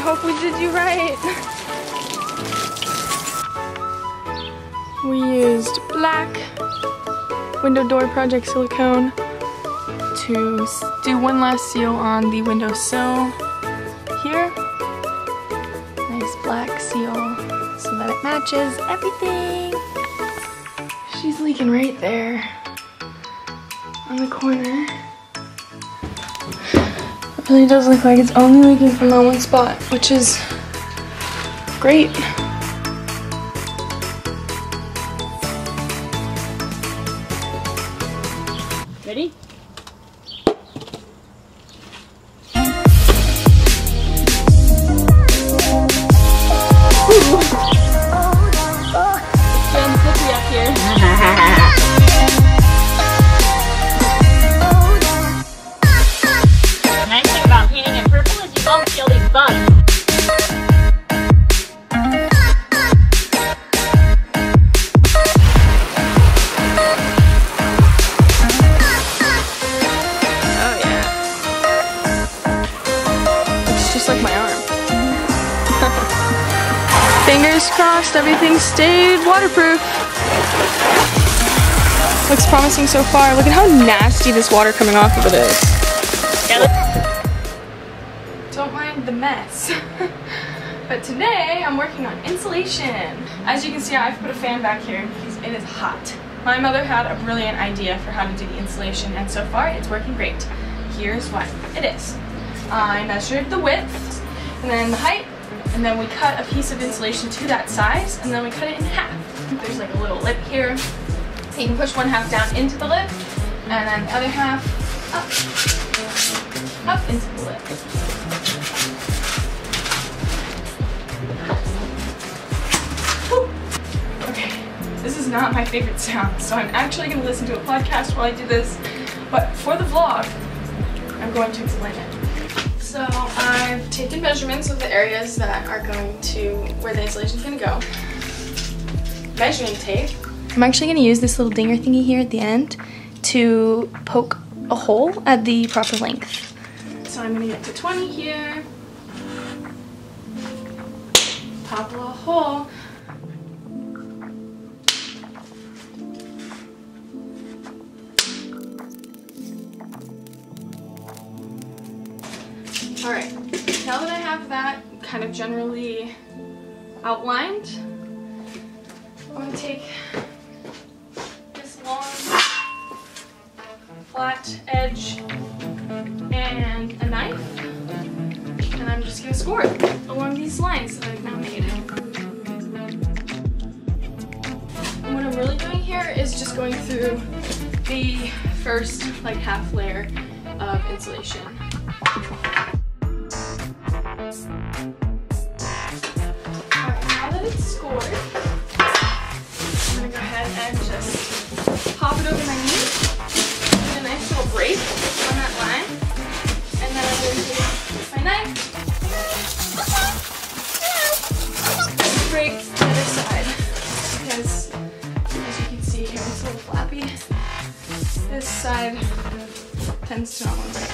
hope we did you right. We used black window door project silicone to do one last seal on the window sill here. Nice black seal so that it matches everything. She's leaking right there on the corner. It really does look like it's only leaking from that one spot, which is great. Ready? Crossed, everything stayed waterproof. Looks promising so far. Look at how nasty this water coming off of it is. Don't mind the mess. but today I'm working on insulation. As you can see, I've put a fan back here because it is hot. My mother had a brilliant idea for how to do the insulation and so far it's working great. Here's what it is. I measured the width and then the height and then we cut a piece of insulation to that size and then we cut it in half. There's like a little lip here. You can push one half down into the lip and then the other half up, up into the lip. Okay, this is not my favorite sound, so I'm actually going to listen to a podcast while I do this, but for the vlog, I'm going to explain it. So I've taken measurements of the areas that are going to, where the insulation is going to go. Measuring tape. I'm actually going to use this little dinger thingy here at the end to poke a hole at the proper length. So I'm going to get to 20 here. Pop a little hole. Alright, now that I have that kind of generally outlined, I'm going to take this long flat edge and a knife and I'm just going to score it along these lines that I've now made. And what I'm really doing here is just going through the first like half layer of insulation. Now that it's scored, I'm gonna go ahead and just pop it over my knee, get a nice little break on that line, and then I'm to take my knife, break side, because as you can see here, it's a little flappy. This side tends to not want to break.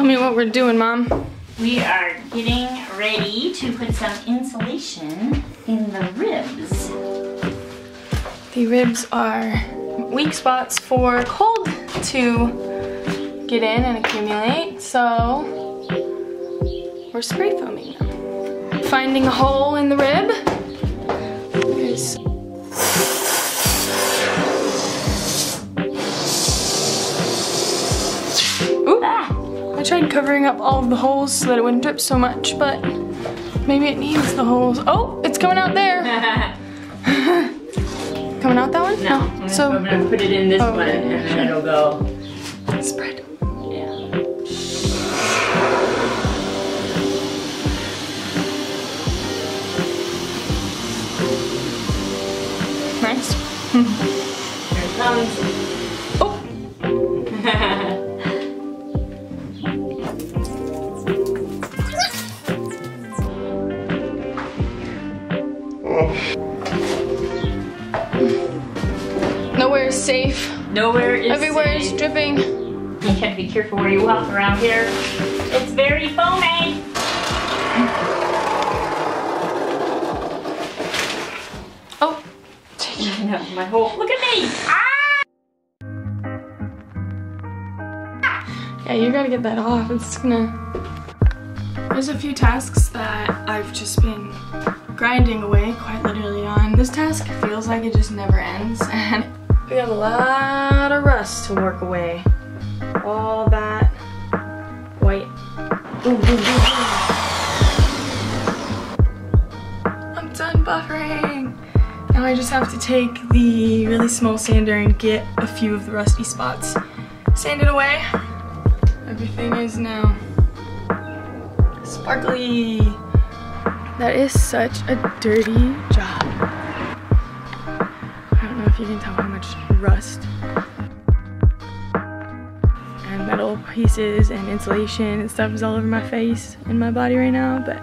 Tell me what we're doing, Mom. We are getting ready to put some insulation in the ribs. The ribs are weak spots for cold to get in and accumulate, so we're spray foaming them. Finding a hole in the rib. There's tried covering up all the holes so that it wouldn't drip so much, but maybe it needs the holes. Oh, it's coming out there. coming out that one? No, I'm gonna, So I'm gonna put it in this Oh, one and then it'll go. spread. Yeah. Nice. Here it comes. Nowhere is safe. Nowhere is Everywhere safe. is dripping. You have to be careful where you walk around here. It's very foamy. Oh, taking out my whole, look at me. Ah! Yeah, you gotta get that off. It's gonna... There's a few tasks that I've just been grinding away quite literally on. This task feels like it just never ends, and we have a lot of rust to work away. All that white. Boom, boom, boom. I'm done buffering. Now I just have to take the really small sander and get a few of the rusty spots sanded away. Everything is now sparkly. That is such a dirty job. I don't know if you can tell how much rust and metal pieces and insulation and stuff is all over my face and my body right now, but